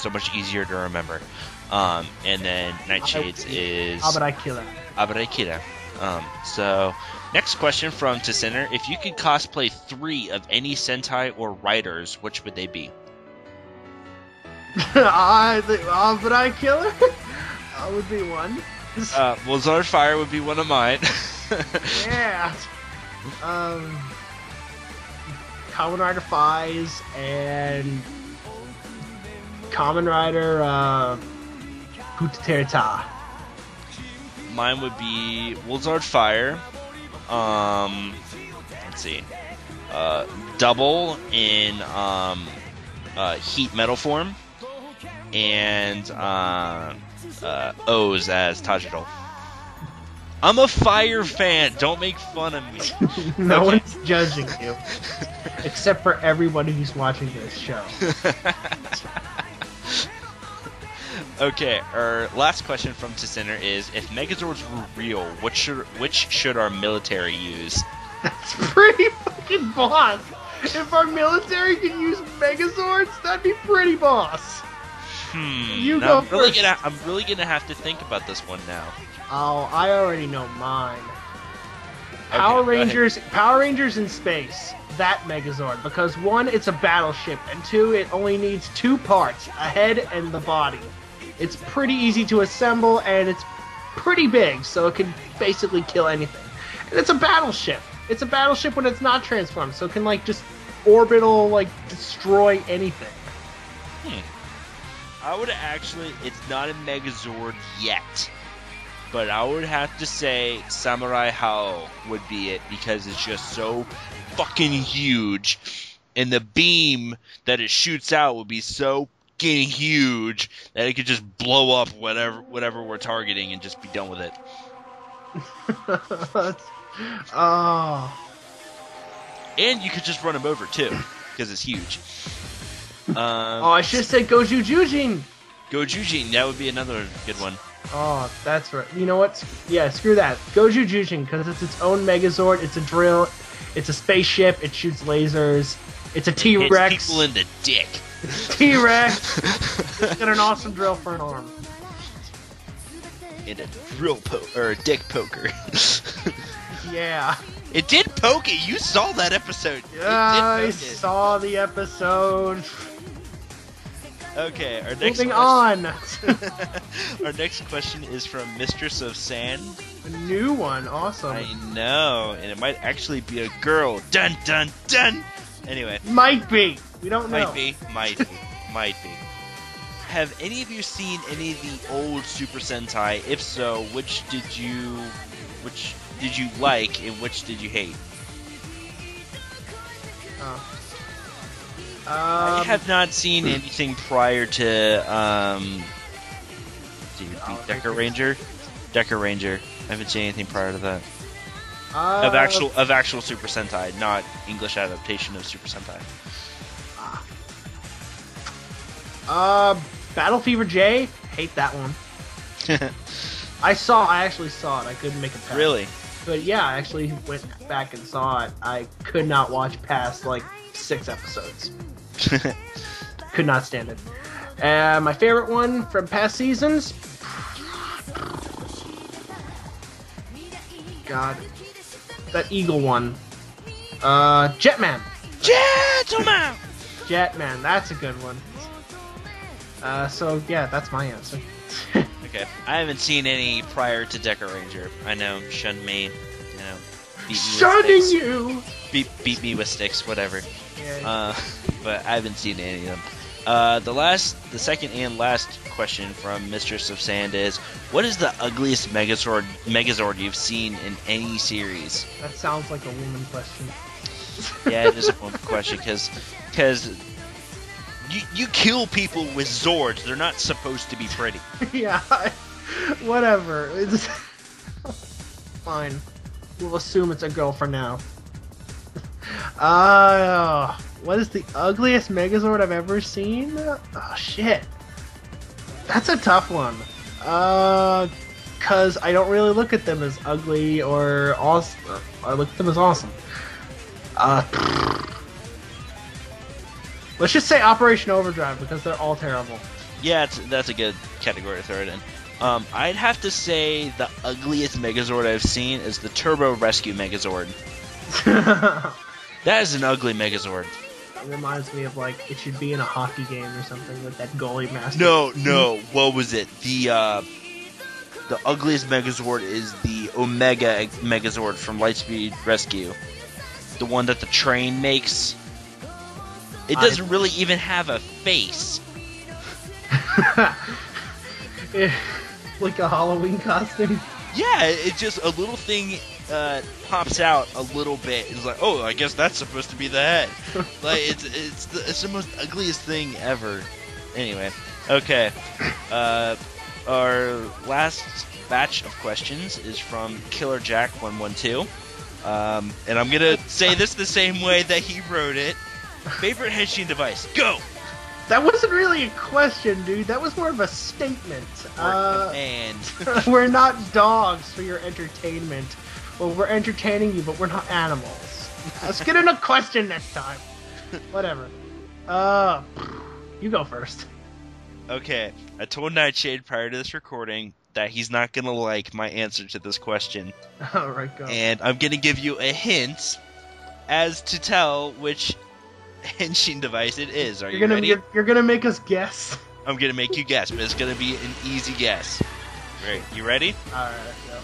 so much easier to remember. Um, and then Nightshades is AbareKiller. AbareKiller. Um, so next question from To Center: If you could cosplay three of any Sentai or writers, which would they be? I think AbareKiller that would be one. Uh, Wolzard Fire would be one of mine. yeah. Um, Kamen Rider Faiz and Kamen Rider uh. Mine would be Wolzard Fire. Um, let's see. Uh, double in um, uh, heat metal form, and uh, uh, O's as TaJaDol. I'm a fire fan. Don't make fun of me. no Okay. one's judging you, except for everybody who's watching this show. okay, our last question from Center is: If Megazords were real, what should which should our military use? That's pretty fucking boss. If our military could use Megazords, that'd be pretty boss. Hmm. You go I'm really first. gonna I'm really gonna have to think about this one now. Oh, I already know mine. Power go. Rangers, Power Rangers in space. That Megazord, because one, it's a battleship, and two, it only needs two parts: a head and the body. It's pretty easy to assemble, and it's pretty big, so it can basically kill anything. And it's a battleship. It's a battleship when it's not transformed, so it can like just orbital like destroy anything. Hmm. I would actually, it's not a Megazord yet, but I would have to say Samurai Haoh would be it because it's just so fucking huge, and the beam that it shoots out would be so fucking huge that it could just blow up whatever whatever we're targeting and just be done with it. oh, And you could just run him over too because it's huge. Um, oh, I should have said Goju Jujin. Go Jujin, that would be another good one. Oh, that's right. You know what? Yeah, screw that. Goju Jujin, because it's its own Megazord. It's a drill. It's a spaceship. It shoots lasers. It's a T Rex. people in the dick. T Rex. Got an awesome drill for an arm. in a drill poke or a dick poker. Yeah. it did poke it. You saw that episode. Did I saw the episode. Okay, our next Moving question, on. our next question is from Mistress of Sand. A new one. Awesome. I know, and it might actually be a girl. Dun dun dun. Anyway, Might be. We don't know. might be, might be, might be. Have any of you seen any of the old Super Sentai? If so, which did you, which did you like, and which did you hate? Oh. I Um, have not seen anything prior to um, dude, Oh, Dekaranger. Decker Ranger. I haven't seen anything prior to that. Uh, Of actual of actual Super Sentai, not English adaptation of Super Sentai. Uh, Battle Fever J. Hate that one. I saw. I actually saw it. I couldn't make it past. really? But yeah, I actually went back and saw it. I could not watch past like six episodes. Could not stand it. Uh, my favorite one from past seasons. God, that eagle one. Uh, Jetman. Gentlemen! Jetman. That's a good one. Uh, so yeah, that's my answer. Okay, I haven't seen any prior to Dekaranger. I know, shun me, you know, beat me Shunning with sticks. you. Beat, beat me with sticks, whatever. Yeah. Uh, but I haven't seen any of them. Uh, the last, the second and last question from Mistress of Sand is: What is the ugliest Megazord Megazord you've seen in any series? that sounds like a woman question. Yeah, it is a woman question because because you you kill people with Zords. They're not supposed to be pretty. yeah, whatever. It's fine. We'll assume it's a girl for now. Uh, what is the ugliest Megazord I've ever seen? Oh shit, that's a tough one. Uh, cause I don't really look at them as ugly or awesome. I look at them as awesome. Uh, let's just say Operation Overdrive because they're all terrible. Yeah, it's, that's a good category to throw it in. Um, I'd have to say the ugliest Megazord I've seen is the Turbo Rescue Megazord. That is an ugly Megazord. It reminds me of like it should be in a hockey game or something with that goalie mask. No, no. What was it? The uh, the ugliest Megazord is the Omega Megazord from Lightspeed Rescue, the one that the train makes. It doesn't really even have a face. Like a Halloween costume. Yeah, it's just a little thing uh, pops out a little bit. It's like, oh, I guess that's supposed to be the head. like it's it's the, it's the most ugliest thing ever. Anyway, okay. Uh, our last batch of questions is from Killer Jack one one two, um, and I'm gonna say this the same way that he wrote it. Favorite henshin device? Go. That wasn't really a question, dude. That was more of a statement. Uh, and we're not dogs for your entertainment. Well, we're entertaining you, but we're not animals. Let's get in a question next time. Whatever. Uh, you go first. Okay, I told Nightshade prior to this recording that he's not gonna like my answer to this question, All right, go. and I'm gonna give you a hint as to tell which henshin device it is. Are you're you gonna ready? you're, you're gonna make us guess. I'm gonna make you guess, but it's gonna be an easy guess. Right, you ready? All right, go.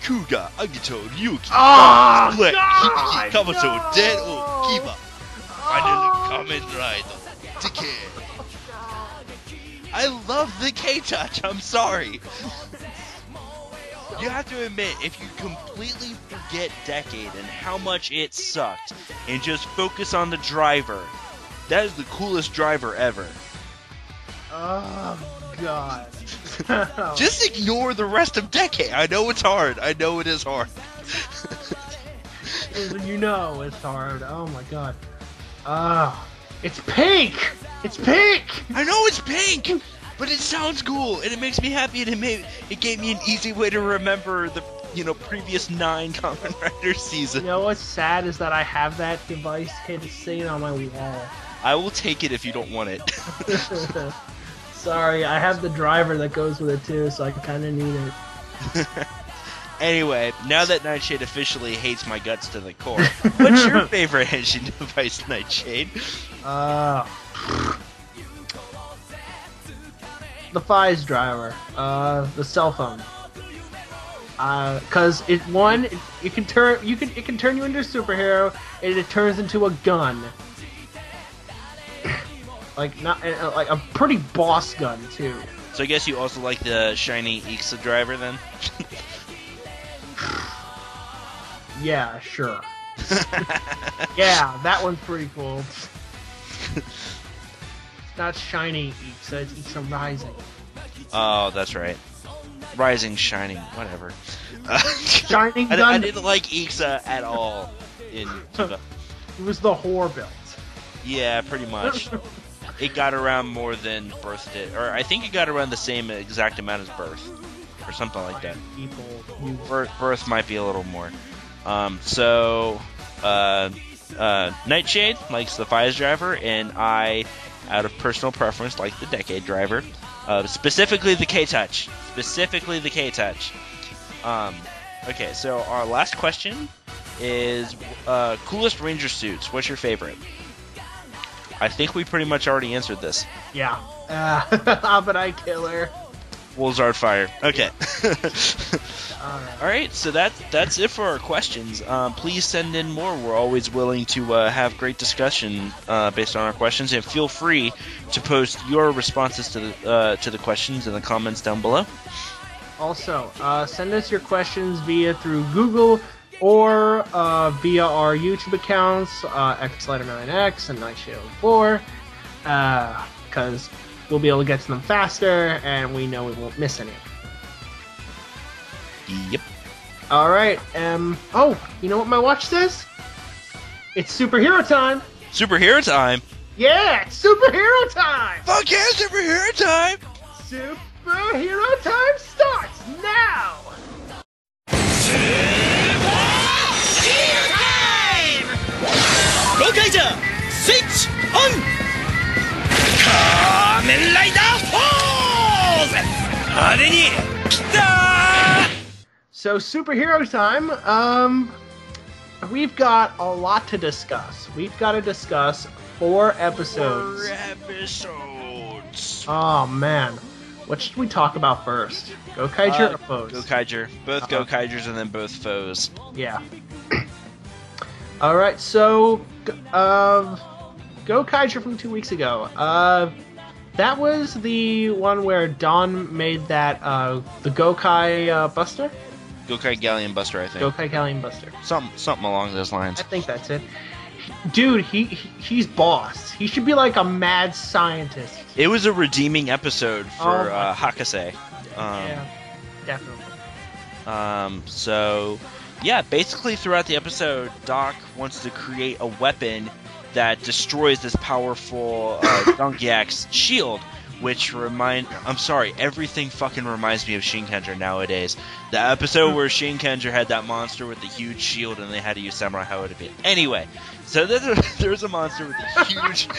Kuuga, Agito, Ryuki, Oh, Split, Hiki, Kabuto, no! Den, O, Kiva, Final Kamen Rider, Decade. I love the K-Touch, I'm sorry. You have to admit, if you completely forget Decade and how much it sucked, and just focus on the driver, that is the coolest driver ever. Oh God. Just ignore the rest of Decade. I know it's hard. I know it is hard. you know it's hard. Oh my God. Ah, it's pink. It's pink. I know it's pink, but it sounds cool and it makes me happy and it made it gave me an easy way to remember the you know previous nine Kamen Rider seasons. You know what's sad is that I have that device hidden sitting on my wall. I will take it if you don't want it. Sorry, I have the driver that goes with it too, so I kind of need it. anyway, now that Nightshade officially hates my guts to the core, what's your favorite Henshin device, Nightshade? Uh, the Faiz driver, uh, the cell phone. Uh, cause it one, it, it can turn you can it can turn you into a superhero, and it turns into a gun. like not uh, like a pretty boss gun too. So I guess you also like the shiny Ixa driver then? Yeah, sure. yeah, that one's pretty cool. Not shiny Ixa, it's Ixa Rising. oh, that's right. Rising, shining, whatever. Shining I. I didn't like Ixa at all in. It was the whore belt. Yeah, pretty much. It got around more than Birth did, or I think it got around the same exact amount as Birth, or something like that. People Birth, Birth might be a little more. Um, so, uh, uh, Nightshade likes the Faiz driver, and I, out of personal preference, like the Decade driver. Uh, specifically the K Touch. Specifically the K Touch. Um, okay, so our last question is uh, coolest Ranger suits. What's your favorite? I think we pretty much already answered this. Yeah. Uh, but I killer. Wolzard Fire. Okay. Alright. All right, so that that's it for our questions. Um, please send in more. We're always willing to uh, have great discussion uh, based on our questions, and feel free to post your responses to the uh, to the questions in the comments down below. Also, uh, send us your questions via through Google or uh, via our YouTube accounts, uh, xLight09x and nightshade4, because we'll be able to get to them faster, and we know we won't miss any. Yep. All right. Um. Oh, you know what my watch says? It's superhero time. Superhero time. Yeah, it's superhero time. Fuck yeah, superhero time. Superhero time starts now. So superhero time. Um, we've got a lot to discuss. We've got to discuss four episodes. Four episodes. Oh man, what should we talk about first? Gokaiger Uh, or foes? Gokaiger. Both Uh-huh. Go Kaisers and then both foes. Yeah. All right, so um, Gokaiger from two weeks ago. Uh, that was the one where Don made that uh, the Gokai uh, Buster, Gokai Galleon Buster, I think. Gokai Galleon Buster. Something, something along those lines. I think that's it. Dude, he, he he's boss. He should be like a mad scientist. It was a redeeming episode for Oh uh, Hakase. Um, yeah, definitely. Um, so, yeah, basically throughout the episode, Doc wants to create a weapon that destroys this powerful uh, Dungyak's shield, which remind I'm sorry, everything fucking reminds me of Shinkenger nowadays. The episode where Shinkenger had that monster with the huge shield and they had to use Samurai Haoh to beat. Anyway, so there's a, there's a monster with a huge.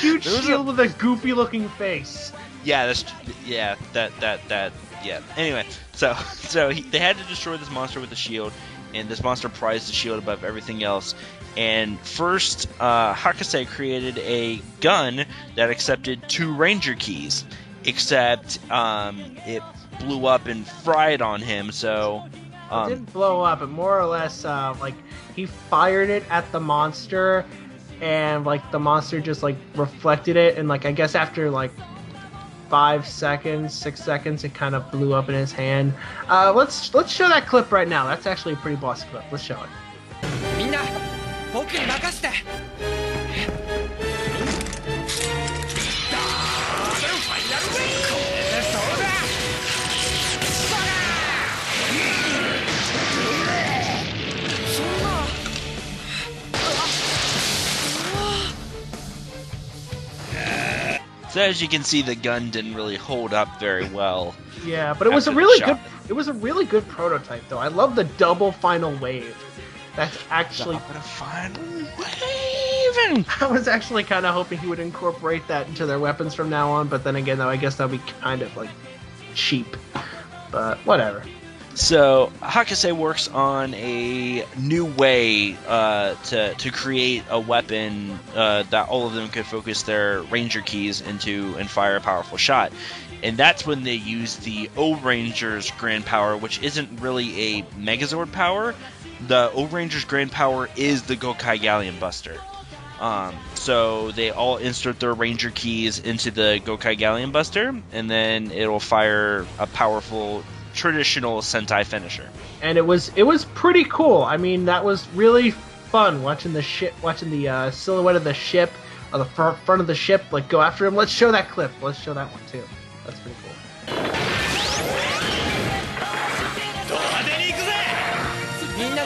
Huge was a- shield with a goopy looking face. Yeah, that's yeah, that that that yeah. Anyway, so so he, they had to destroy this monster with the shield, and this monster prized the shield above everything else. And first, uh, Hakase created a gun that accepted two Ranger keys, except um, it blew up and fried on him. So It um, didn't blow up. It more or less uh, like he fired it at the monster, and like the monster just like reflected it, and like I guess after like five seconds, six seconds, it kind of blew up in his hand. Uh, let's let's show that clip right now. That's actually a pretty boss clip. Let's show it. みんな僕に任せてそんな so as you can see, the gun didn't really hold up very well. Yeah, but it was a After the really shot. good. It was a really good prototype, though. I love the double final wave. That's actually. But a final waving. I was actually kind of hoping he would incorporate that into their weapons from now on, but then again, though, I guess that would be kind of like cheap. But whatever. So Hakase works on a new way uh, to to create a weapon uh, that all of them could focus their Ranger keys into and fire a powerful shot. And that's when they use the Ohranger's Grand Power, which isn't really a Megazord power. The Ohranger's Grand Power is the Gokai Galleon Buster. Um, so they all insert their Ranger keys into the Gokai Galleon Buster, and then it'll fire a powerful traditional Sentai finisher. and it was it was pretty cool. I mean, that was really fun watching the ship, watching the uh, silhouette of the ship, or the fr- front of the ship, like go after him. Let's show that clip. Let's show that one too. That's pretty cool.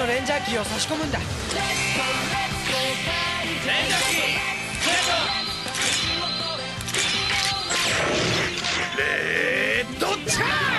のレンジャーキーを差し込むんだ。レンジャーキーレッドチャー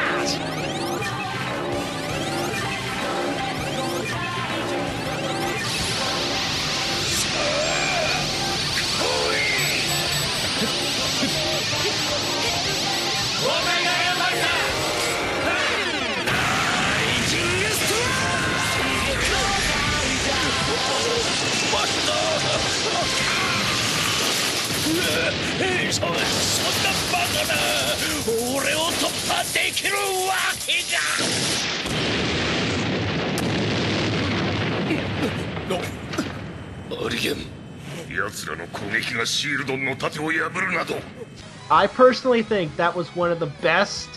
I personally think that was one of the best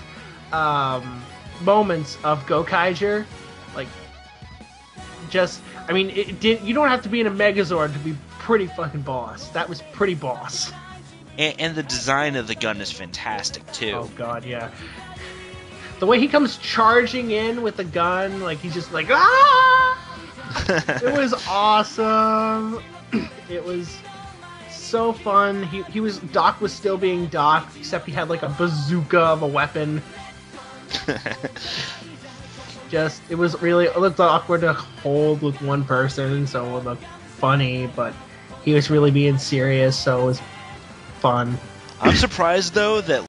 um, moments of Gokaiger. Like, just, I mean, it did. You don't have to be in a Megazord to be pretty fucking boss. That was pretty boss. And, and the design of the gun is fantastic too. Oh god, yeah. The way he comes charging in with the gun, like he's just like ah! It was awesome. It was so fun. He he was Doc was still being Doc, except he had like a bazooka of a weapon. Just it was really it looked awkward to hold with one person, so it would look funny, but he was really being serious, so it was fun. I'm surprised though that